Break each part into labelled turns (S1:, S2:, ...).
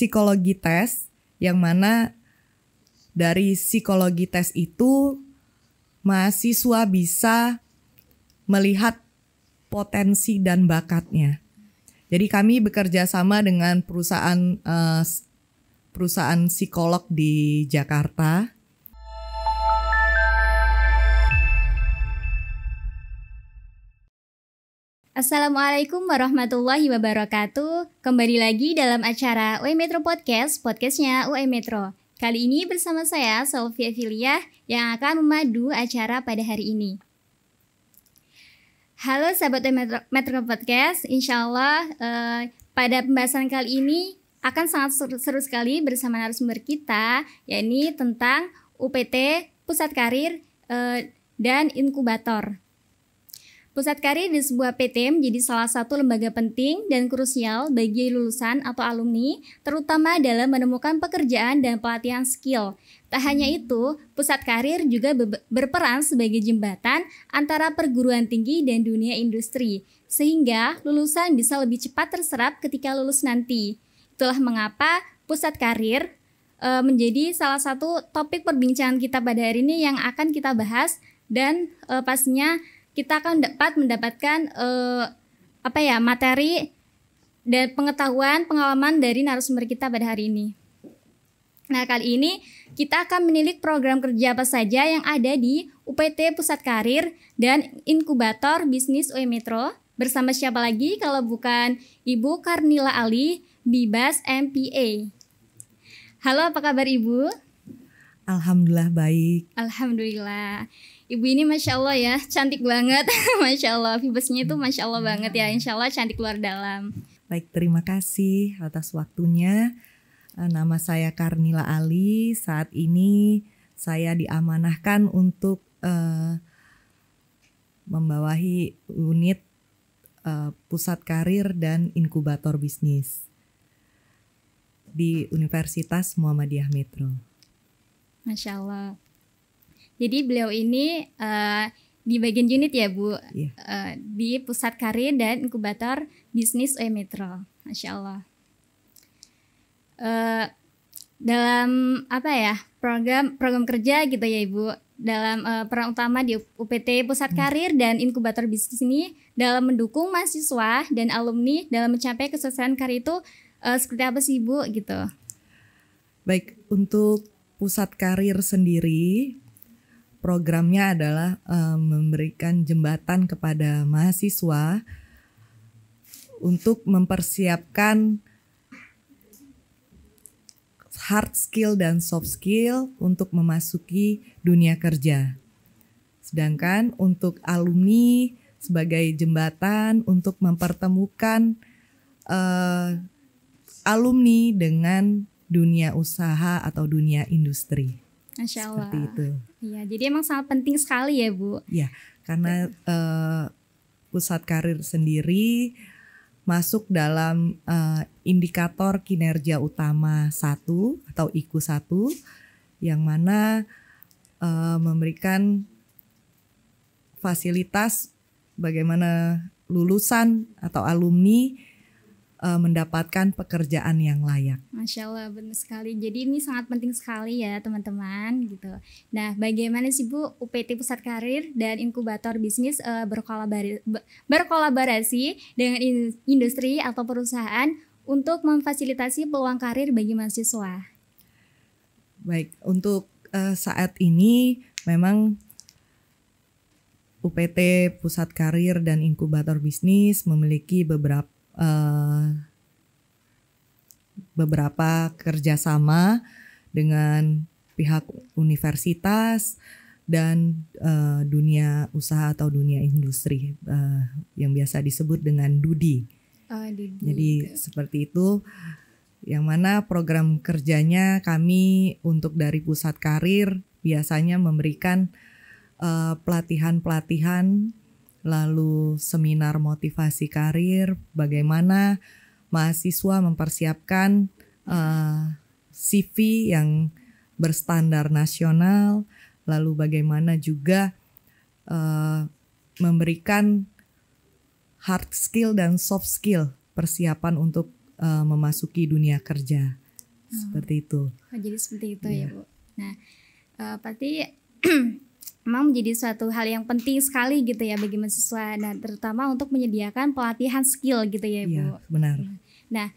S1: psikologi tes yang mana dari psikologi tes itu mahasiswa bisa melihat potensi dan bakatnya. Jadi kami bekerja sama dengan perusahaan uh, perusahaan psikolog di Jakarta
S2: Assalamualaikum warahmatullahi wabarakatuh. Kembali lagi dalam acara UE Metro Podcast, podcastnya UE Metro. Kali ini bersama saya, Sofia Filia, yang akan memadu acara pada hari ini. Halo sahabat UE Metro, Metro Podcast, insya Allah uh, pada pembahasan kali ini akan sangat seru, seru sekali bersama narasumber kita, yakni tentang UPT, Pusat Karir, uh, dan Inkubator. Pusat Karir di sebuah PT menjadi salah satu lembaga penting dan krusial bagi lulusan atau alumni, terutama dalam menemukan pekerjaan dan pelatihan skill. Tak hanya itu, Pusat Karir juga berperan sebagai jembatan antara perguruan tinggi dan dunia industri, sehingga lulusan bisa lebih cepat terserap ketika lulus nanti. Itulah mengapa Pusat Karir e, menjadi salah satu topik perbincangan kita pada hari ini yang akan kita bahas dan e, pastinya kita akan dapat mendapatkan uh, apa ya materi dan pengetahuan pengalaman dari narasumber kita pada hari ini. Nah kali ini kita akan menilik program kerja apa saja yang ada di UPT Pusat Karir dan Inkubator Bisnis UE Metro bersama siapa lagi kalau bukan Ibu Karnila Ali, Bibas MPA. Halo, apa kabar Ibu?
S1: Alhamdulillah baik.
S2: Alhamdulillah. Ibu ini masya Allah ya cantik banget, masya Allah. Vibesnya itu masya Allah banget ya, insya Allah cantik luar dalam.
S1: Baik, terima kasih atas waktunya. Eh, nama saya Karnila Ali. Saat ini saya diamanahkan untuk uh, membawahi unit uh, pusat karir dan inkubator bisnis di Universitas Muhammadiyah Metro.
S2: Masya Allah. Jadi beliau ini uh, di bagian unit ya Bu, yeah. Iya. uh, di pusat karir dan inkubator bisnis UE Metro, masya Allah. Uh, dalam apa ya program program kerja gitu ya Ibu dalam uh, peran utama di UPT Pusat hmm. Karir dan Inkubator Bisnis ini dalam mendukung mahasiswa dan alumni dalam mencapai kesuksesan karir itu uh, seperti apa sih Ibu gitu?
S1: Baik, untuk Pusat Karir sendiri programnya adalah uh, memberikan jembatan kepada mahasiswa untuk mempersiapkan hard skill dan soft skill untuk memasuki dunia kerja. Sedangkan untuk alumni sebagai jembatan untuk mempertemukan uh, alumni dengan dunia usaha atau dunia industri.
S2: Masya Allah.
S1: Seperti itu.
S2: Iya, jadi emang sangat penting sekali ya Bu.
S1: Iya, karena uh, pusat karir sendiri masuk dalam uh, indikator kinerja utama satu atau IKU satu, yang mana uh, memberikan fasilitas bagaimana lulusan atau alumni uh, mendapatkan pekerjaan yang layak.
S2: Masya Allah, benar sekali. Jadi ini sangat penting sekali ya teman-teman gitu. Nah, bagaimana sih Bu UPT Pusat Karir dan Inkubator Bisnis uh, berkolaborasi, berkolaborasi dengan industri atau perusahaan untuk memfasilitasi peluang karir bagi mahasiswa?
S1: Baik, untuk uh, saat ini memang UPT Pusat Karir dan Inkubator Bisnis memiliki beberapa uh, beberapa kerjasama dengan pihak universitas dan uh, dunia usaha atau dunia industri uh, yang biasa disebut dengan Dudi.
S2: Oh, Dudi.
S1: Jadi seperti itu yang mana program kerjanya kami untuk dari pusat karir biasanya memberikan pelatihan-pelatihan lalu seminar motivasi karir, bagaimana mahasiswa mempersiapkan uh, eh, CV yang berstandar nasional, lalu bagaimana juga uh, memberikan hard skill dan soft skill persiapan untuk uh, memasuki dunia kerja. seperti itu.
S2: Oh, jadi seperti itu yeah. ya bu. Nah, uh, berarti memang menjadi suatu hal yang penting sekali gitu ya bagi mahasiswa dan terutama untuk menyediakan pelatihan skill gitu ya bu.
S1: Iya benar.
S2: Nah,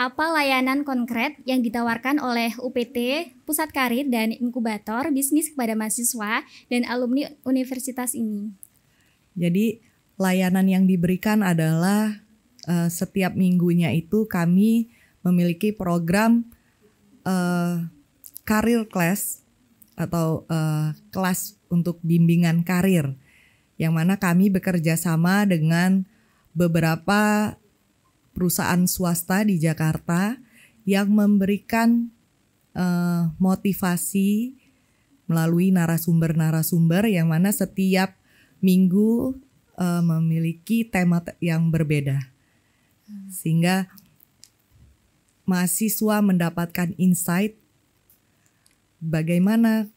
S2: apa layanan konkret yang ditawarkan oleh UPT, Pusat Karir dan Inkubator Bisnis kepada mahasiswa dan alumni universitas ini?
S1: Jadi layanan yang diberikan adalah uh, setiap minggunya itu kami memiliki program uh, karir class atau uh, kelas untuk bimbingan karir yang mana kami bekerja sama dengan beberapa perusahaan swasta di Jakarta yang memberikan uh, motivasi melalui narasumber-narasumber yang mana setiap minggu uh, memiliki tema yang berbeda. Sehingga mahasiswa mendapatkan insight bagaimana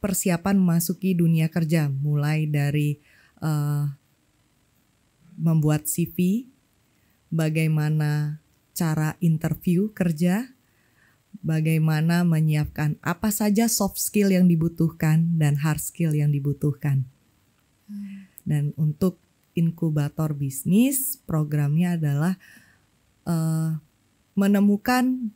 S1: persiapan memasuki dunia kerja, mulai dari uh, membuat CV, bagaimana cara interview kerja, bagaimana menyiapkan apa saja soft skill yang dibutuhkan dan hard skill yang dibutuhkan. Dan untuk inkubator bisnis, programnya adalah uh, menemukan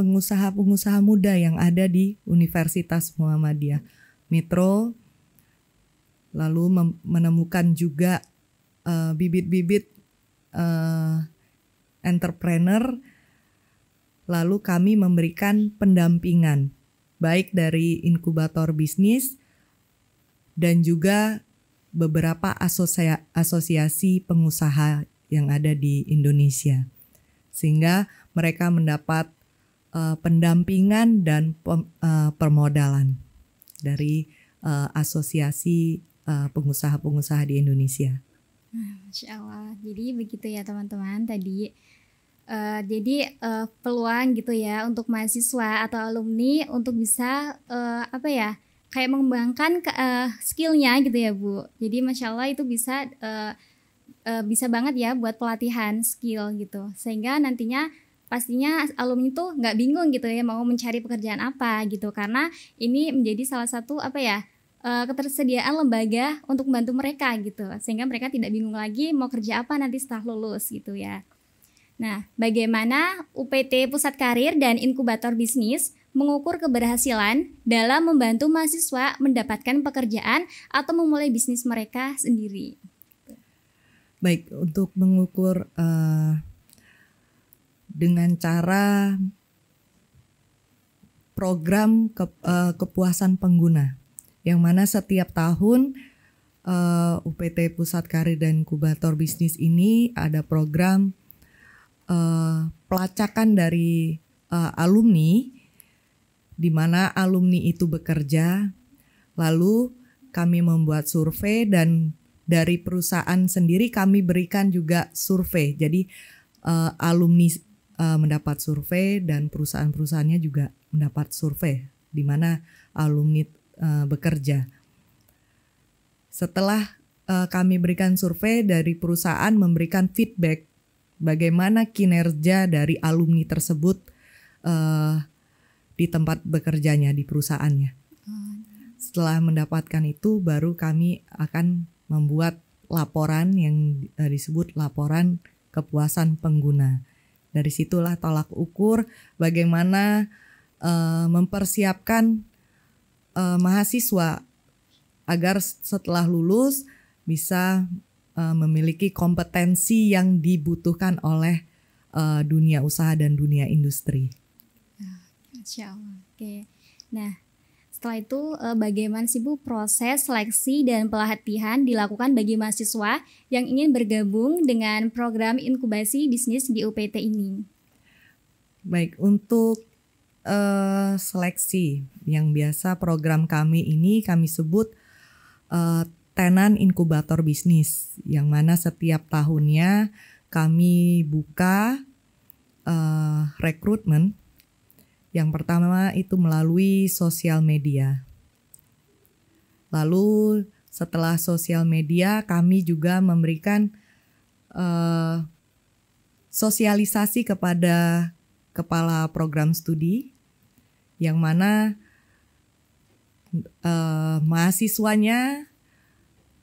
S1: pengusaha-pengusaha muda yang ada di Universitas Muhammadiyah. Metro lalu menemukan juga uh, bibit-bibit uh, entrepreneur. Lalu kami memberikan pendampingan baik dari inkubator bisnis dan juga beberapa asosia asosiasi pengusaha yang ada di Indonesia. Sehingga mereka mendapat uh, pendampingan dan pem, uh, permodalan dari uh, asosiasi pengusaha-pengusaha di Indonesia.
S2: Masya Allah. Jadi begitu ya teman-teman tadi. Uh, jadi uh, peluang gitu ya untuk mahasiswa atau alumni untuk bisa uh, apa ya kayak mengembangkan uh, skillnya gitu ya bu. Jadi masya Allah itu bisa uh, uh, bisa banget ya buat pelatihan skill gitu. Sehingga nantinya pastinya alumni itu nggak bingung gitu ya mau mencari pekerjaan apa gitu karena ini menjadi salah satu apa ya uh, ketersediaan lembaga untuk membantu mereka gitu sehingga mereka tidak bingung lagi mau kerja apa nanti setelah lulus gitu ya. Nah, bagaimana UPT Pusat Karir dan Inkubator Bisnis mengukur keberhasilan dalam membantu mahasiswa mendapatkan pekerjaan atau memulai bisnis mereka sendiri?
S1: Baik, untuk mengukur uh, dengan cara program ke, uh, kepuasan pengguna yang mana setiap tahun uh, eh, UPT Pusat Karir dan Inkubator Bisnis ini ada program uh, pelacakan dari uh, alumni di mana alumni itu bekerja. Lalu kami membuat survei dan dari perusahaan sendiri kami berikan juga survei. Jadi uh, alumni uh, mendapat survei dan perusahaan-perusahaannya juga mendapat survei di mana alumni uh, bekerja. Setelah uh, kami berikan survei dari perusahaan memberikan feedback bagaimana kinerja dari alumni tersebut uh, di tempat bekerjanya di perusahaannya. Setelah mendapatkan itu baru kami akan membuat laporan yang disebut laporan kepuasan pengguna. Dari situlah tolak ukur bagaimana uh, mempersiapkan uh, mahasiswa agar setelah lulus bisa uh, memiliki kompetensi yang dibutuhkan oleh uh, dunia usaha dan dunia industri.
S2: Insya Allah. Oke. Nah, setelah itu eh, bagaimana sih Bu proses seleksi dan pelatihan dilakukan bagi mahasiswa yang ingin bergabung dengan program inkubasi bisnis di UPT ini?
S1: Baik, untuk uh, seleksi yang biasa program kami ini kami sebut uh, tenan inkubator bisnis yang mana setiap tahunnya kami buka uh, rekrutmen yang pertama itu melalui sosial media. Lalu setelah sosial media kami juga memberikan uh, sosialisasi kepada kepala program studi yang mana uh, mahasiswanya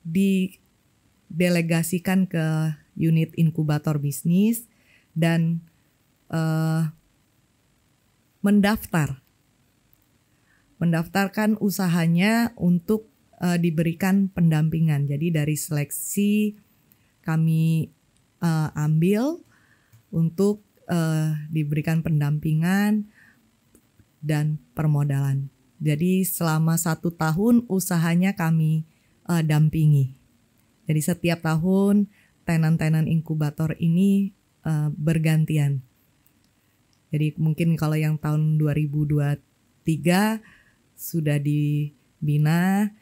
S1: didelegasikan ke unit inkubator bisnis dan uh, mendaftar mendaftarkan usahanya untuk uh, diberikan pendampingan. Jadi dari seleksi kami uh, ambil untuk uh, diberikan pendampingan dan permodalan. Jadi selama satu tahun usahanya kami uh, dampingi. Jadi setiap tahun tenan-tenan inkubator ini uh, bergantian. Jadi mungkin kalau yang tahun 2023 sudah dibina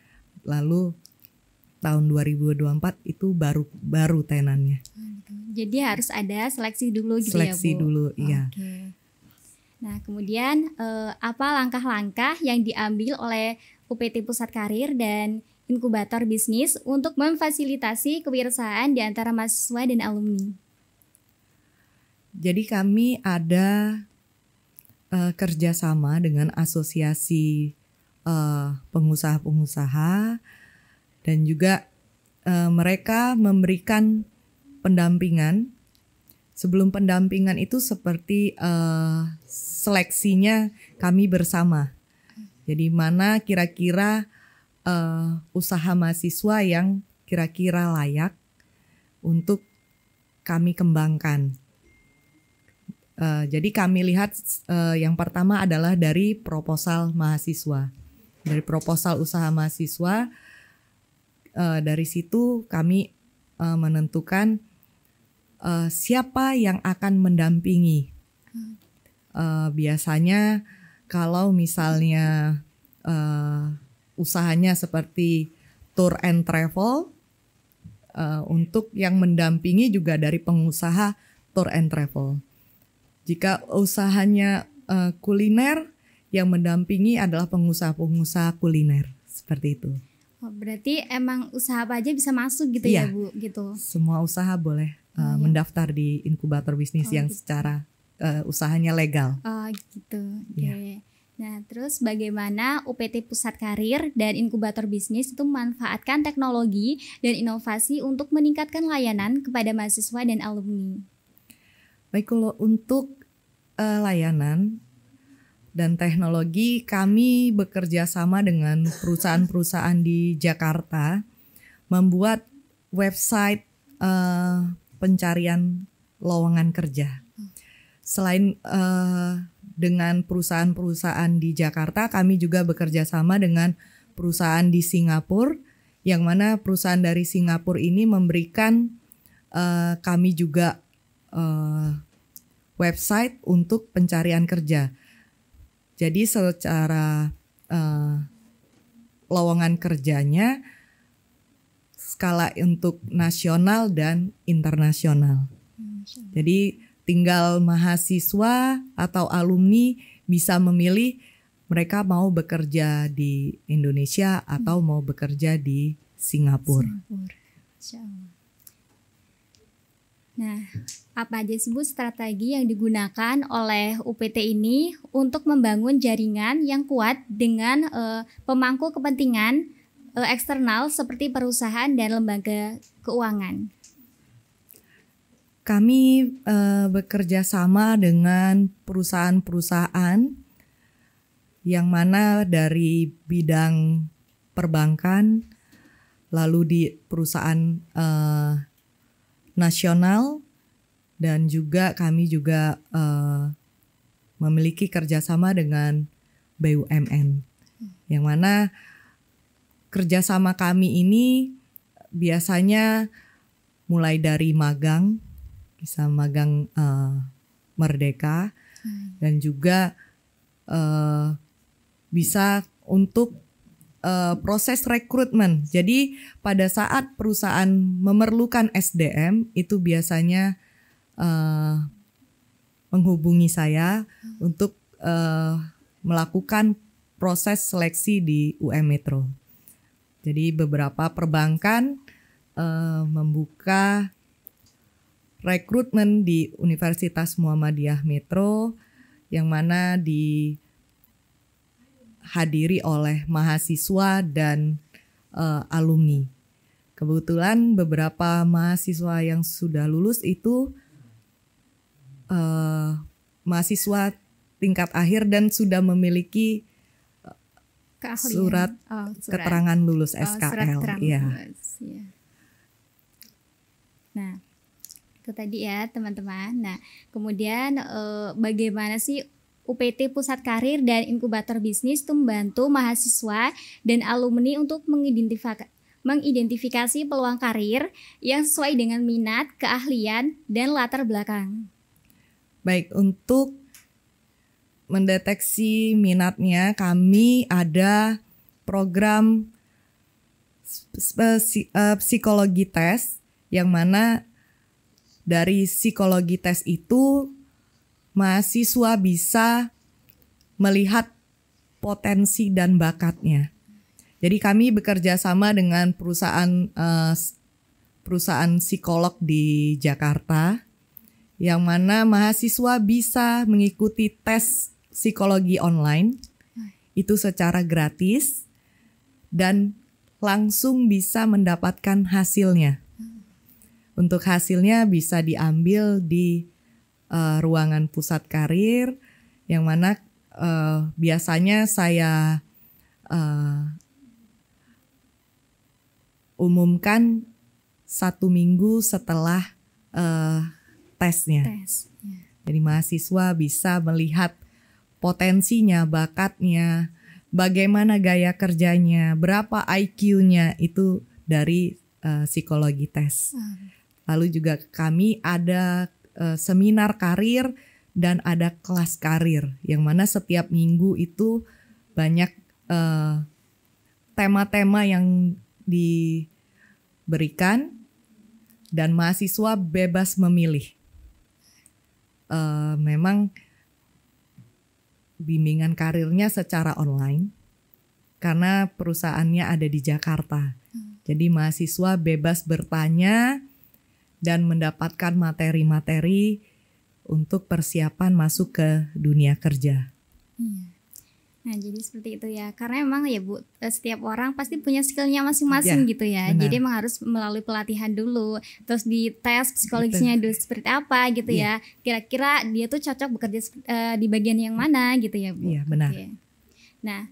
S1: lalu tahun 2024 itu baru baru tenannya.
S2: Jadi harus ada seleksi dulu gitu
S1: seleksi
S2: ya Bu.
S1: dulu, iya.
S2: Nah, kemudian eh, apa langkah-langkah yang diambil oleh UPT Pusat Karir dan inkubator bisnis untuk memfasilitasi kewirausahaan di antara mahasiswa dan alumni?
S1: Jadi kami ada uh, kerjasama dengan asosiasi uh, pengusaha-pengusaha dan juga uh, mereka memberikan pendampingan. Sebelum pendampingan itu seperti uh, seleksinya kami bersama. Jadi mana kira-kira uh, usaha mahasiswa yang kira-kira layak untuk kami kembangkan. Uh, jadi kami lihat uh, yang pertama adalah dari proposal mahasiswa, dari proposal usaha mahasiswa. Uh, dari situ kami uh, menentukan uh, siapa yang akan mendampingi. Uh, biasanya kalau misalnya uh, usahanya seperti tour and travel, uh, untuk yang mendampingi juga dari pengusaha tour and travel. Jika usahanya uh, kuliner, yang mendampingi adalah pengusaha-pengusaha kuliner seperti itu.
S2: Oh, berarti emang usaha apa aja bisa masuk gitu
S1: iya,
S2: ya Bu, gitu.
S1: Semua usaha boleh uh, oh, iya. mendaftar di inkubator bisnis oh, yang gitu. secara uh, usahanya legal.
S2: Oh, gitu. Okay. Iya. Nah, terus bagaimana UPT Pusat Karir dan Inkubator Bisnis itu memanfaatkan teknologi dan inovasi untuk meningkatkan layanan kepada mahasiswa dan alumni?
S1: Baik kalau untuk uh, layanan dan teknologi kami bekerja sama dengan perusahaan-perusahaan di Jakarta membuat website uh, pencarian lowongan kerja. Selain uh, dengan perusahaan-perusahaan di Jakarta, kami juga bekerja sama dengan perusahaan di Singapura, yang mana perusahaan dari Singapura ini memberikan uh, kami juga uh, website untuk pencarian kerja. Jadi secara uh, lowongan kerjanya skala untuk nasional dan internasional. Jadi tinggal mahasiswa atau alumni bisa memilih mereka mau bekerja di Indonesia atau mau bekerja di Singapura. Singapura.
S2: Nah, apa aja sebut strategi yang digunakan oleh UPT ini untuk membangun jaringan yang kuat dengan uh, pemangku kepentingan uh, eksternal seperti perusahaan dan lembaga keuangan?
S1: Kami uh, bekerja sama dengan perusahaan-perusahaan yang mana dari bidang perbankan, lalu di perusahaan uh, nasional dan juga kami juga uh, memiliki kerjasama dengan BUMN yang mana kerjasama kami ini biasanya mulai dari magang bisa magang uh, merdeka dan juga uh, bisa untuk uh, proses rekrutmen. Jadi pada saat perusahaan memerlukan SDM itu biasanya uh, menghubungi saya untuk uh, melakukan proses seleksi di UM Metro. Jadi beberapa perbankan uh, membuka rekrutmen di Universitas Muhammadiyah Metro yang mana dihadiri oleh mahasiswa dan uh, alumni. Kebetulan beberapa mahasiswa yang sudah lulus itu uh, mahasiswa tingkat akhir dan sudah memiliki
S2: Keahlian.
S1: surat,
S2: Oh,
S1: keterangan lulus
S2: Oh,
S1: SKL.
S2: surat lulus, iya. Nah, itu tadi ya teman-teman. Nah, kemudian eh, bagaimana sih UPT Pusat Karir dan Inkubator Bisnis itu membantu mahasiswa dan alumni untuk mengidentifikasi mengidentifikasi peluang karir yang sesuai dengan minat, keahlian, dan latar belakang.
S1: Baik, untuk mendeteksi minatnya kami ada program eh, psikologi tes yang mana dari psikologi tes itu mahasiswa bisa melihat potensi dan bakatnya. Jadi kami bekerja sama dengan perusahaan eh, perusahaan psikolog di Jakarta yang mana mahasiswa bisa mengikuti tes psikologi online itu secara gratis dan langsung bisa mendapatkan hasilnya. Untuk hasilnya bisa diambil di eh, ruangan pusat karir yang mana eh, biasanya saya eh, umumkan satu minggu setelah eh, tesnya.
S2: Tes. Ya.
S1: Jadi mahasiswa bisa melihat potensinya, bakatnya, bagaimana gaya kerjanya, berapa IQ-nya itu dari eh, psikologi tes. Lalu juga kami ada eh, seminar karir dan ada kelas karir yang mana setiap minggu itu banyak eh, tema-tema yang diberikan dan mahasiswa bebas memilih. Eh, memang bimbingan karirnya secara online karena perusahaannya ada di Jakarta. Jadi mahasiswa bebas bertanya dan mendapatkan materi-materi untuk persiapan masuk ke dunia kerja.
S2: Nah, jadi seperti itu ya. Karena emang ya Bu, eh, setiap orang pasti punya skillnya masing-masing
S1: Ya,
S2: gitu ya.
S1: benar.
S2: Jadi emang harus melalui pelatihan dulu, terus di tes psikologisnya dulu seperti apa gitu
S1: Iya.
S2: ya. Kira-kira dia tuh cocok bekerja eh, di bagian yang mana gitu ya Bu.
S1: Iya, benar.
S2: Oke. Nah,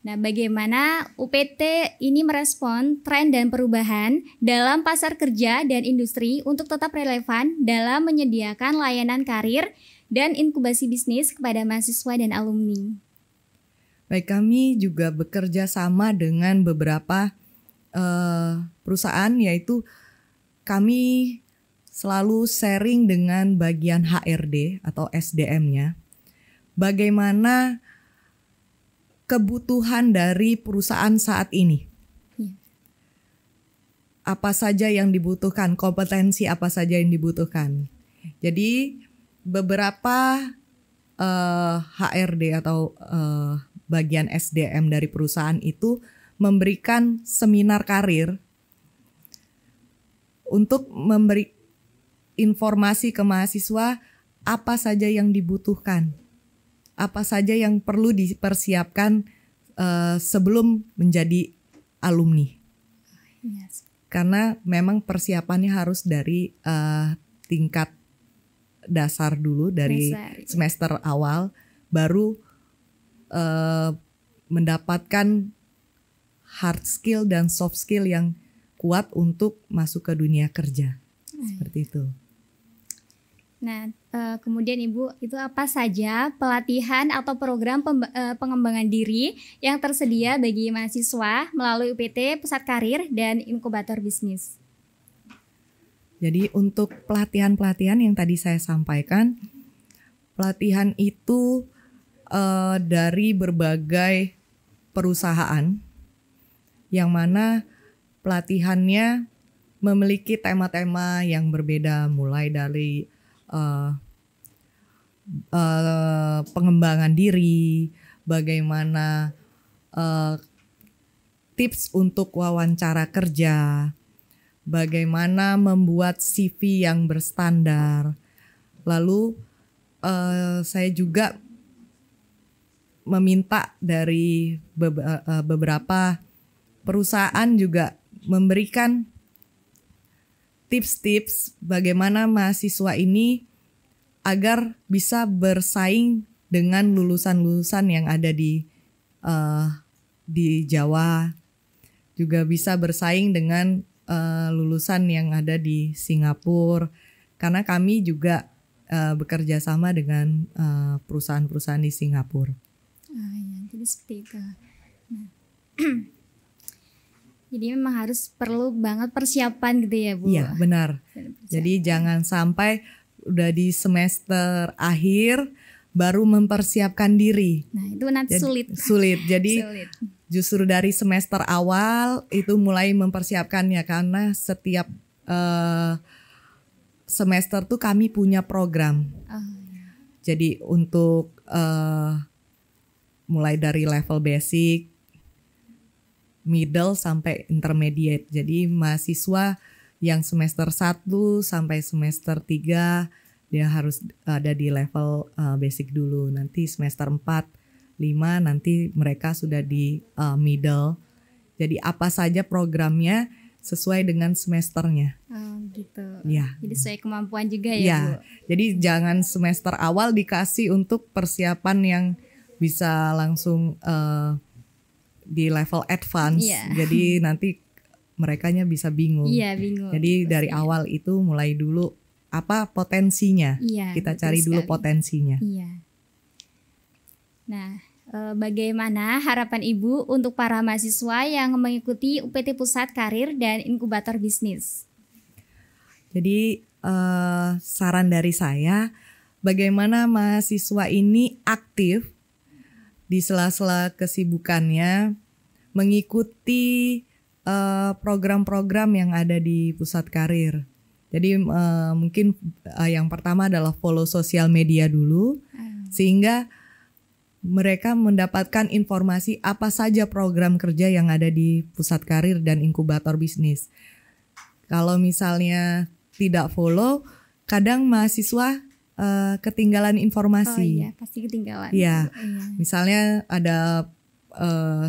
S2: Nah, bagaimana UPT ini merespon tren dan perubahan dalam pasar kerja dan industri untuk tetap relevan dalam menyediakan layanan karir dan inkubasi bisnis kepada mahasiswa dan alumni.
S1: Baik, kami juga bekerja sama dengan beberapa eh, perusahaan yaitu kami selalu sharing dengan bagian HRD atau SDM-nya. Bagaimana kebutuhan dari perusahaan saat ini?
S2: Iya.
S1: Apa saja yang dibutuhkan, kompetensi apa saja yang dibutuhkan. Jadi beberapa eh, HRD atau eh, bagian SDM dari perusahaan itu memberikan seminar karir untuk memberi informasi ke mahasiswa apa saja yang dibutuhkan, apa saja yang perlu dipersiapkan eh, sebelum menjadi alumni.
S2: Yes.
S1: Karena memang persiapannya harus dari eh, tingkat dasar dulu dari
S2: Dasar, iya.
S1: semester awal, baru eh, mendapatkan hard skill dan soft skill yang kuat untuk masuk ke dunia kerja. Seperti itu.
S2: Nah, eh, kemudian Ibu, itu apa saja pelatihan atau program eh, pengembangan diri yang tersedia bagi mahasiswa melalui UPT Pusat Karir dan Inkubator Bisnis?
S1: Jadi untuk pelatihan-pelatihan yang tadi saya sampaikan, pelatihan itu eh, dari berbagai perusahaan yang mana pelatihannya memiliki tema-tema yang berbeda mulai dari eh, eh, pengembangan diri, bagaimana eh, tips untuk wawancara kerja, bagaimana membuat CV yang berstandar. Lalu uh, saya juga meminta dari beberapa perusahaan juga memberikan tips-tips bagaimana mahasiswa ini agar bisa bersaing dengan lulusan-lulusan yang ada di uh, di Jawa, juga bisa bersaing dengan uh, lulusan yang ada di Singapura, karena kami juga uh, bekerja sama dengan perusahaan-perusahaan di Singapura.
S2: Ah, ya, jadi seperti itu. Nah. jadi memang harus perlu banget persiapan gitu ya Bu.
S1: Iya benar. Jadi jangan sampai udah di semester akhir baru mempersiapkan diri.
S2: Nah itu nanti Jadi, sulit.
S1: Sulit. Jadi sulit. justru dari semester awal itu mulai mempersiapkannya karena setiap uh, semester tuh kami punya program. Oh, ya. Jadi untuk uh, mulai dari level basic, middle sampai intermediate. Jadi mahasiswa yang semester 1 sampai semester 3 dia harus ada di level uh, basic dulu. Nanti semester 4, 5 nanti mereka sudah di uh, middle. Jadi apa saja programnya sesuai dengan semesternya.
S2: Oh, gitu.
S1: Ya.
S2: Jadi sesuai kemampuan juga ya,
S1: ya. Bu. Jadi jangan semester awal dikasih untuk persiapan yang bisa langsung uh, di level advance. Yeah. Jadi nanti mereka bisa bingung.
S2: Iya, bingung.
S1: Jadi Pasti. dari awal itu mulai dulu apa potensinya. Iya, Kita cari sekali. dulu potensinya.
S2: Iya. Nah, eh, bagaimana harapan Ibu untuk para mahasiswa yang mengikuti UPT Pusat Karir dan Inkubator Bisnis?
S1: Jadi uh, saran dari saya, bagaimana mahasiswa ini aktif di sela-sela kesibukannya mengikuti eh, program-program uh, yang ada di pusat karir. Jadi uh, mungkin uh, yang pertama adalah follow sosial media dulu, hmm. sehingga mereka mendapatkan informasi apa saja program kerja yang ada di pusat karir dan inkubator bisnis. Kalau misalnya tidak follow, kadang mahasiswa uh, ketinggalan informasi. Oh
S2: iya, pasti ketinggalan.
S1: Iya. iya. Misalnya ada uh,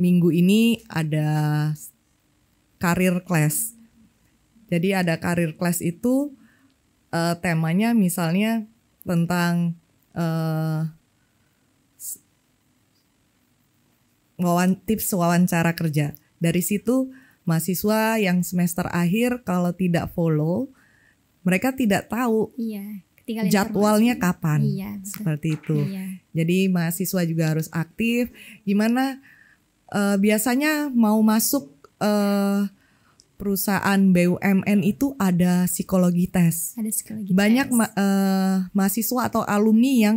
S1: minggu ini ada karir class. Jadi ada karir class itu uh, temanya misalnya tentang uh, wawan tips wawancara kerja. Dari situ mahasiswa yang semester akhir kalau tidak follow mereka tidak tahu
S2: iya,
S1: jadwalnya informasi. kapan iya, seperti itu. Iya. Jadi mahasiswa juga harus aktif. Gimana uh, biasanya mau masuk uh, perusahaan BUMN itu ada psikologi tes.
S2: Ada psikologi
S1: Banyak tes. Ma uh, mahasiswa atau alumni yang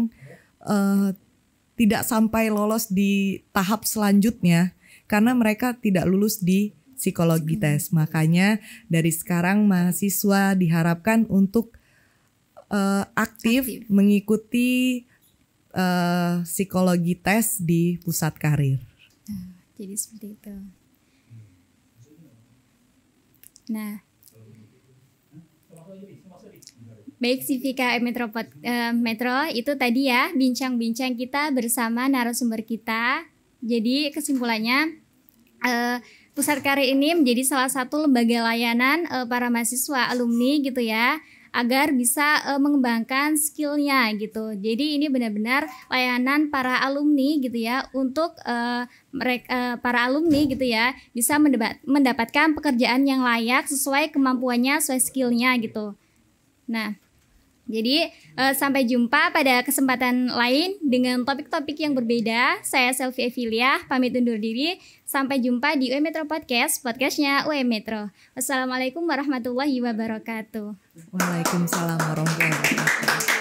S1: uh, tidak sampai lolos di tahap selanjutnya karena mereka tidak lulus di psikologi tes. Makanya dari sekarang mahasiswa diharapkan untuk uh, aktif, aktif mengikuti uh, psikologi tes di pusat karir.
S2: Nah, jadi seperti itu. Nah, Baik Sivika Metro, uh, Metro itu tadi ya bincang-bincang kita bersama narasumber kita. Jadi kesimpulannya uh, Pusat Karir ini menjadi salah satu lembaga layanan uh, para mahasiswa alumni gitu ya agar bisa uh, mengembangkan skillnya gitu. Jadi ini benar-benar layanan para alumni gitu ya untuk uh, mereka uh, para alumni gitu ya bisa mendapatkan pekerjaan yang layak sesuai kemampuannya, sesuai skillnya gitu. Nah, jadi uh, sampai jumpa pada kesempatan lain dengan topik-topik yang berbeda. Saya Selfie Evilia, pamit undur diri. Sampai jumpa di UM Metro Podcast, podcastnya UM Metro. Wassalamualaikum warahmatullahi wabarakatuh.
S1: Waalaikumsalam warahmatullahi wabarakatuh.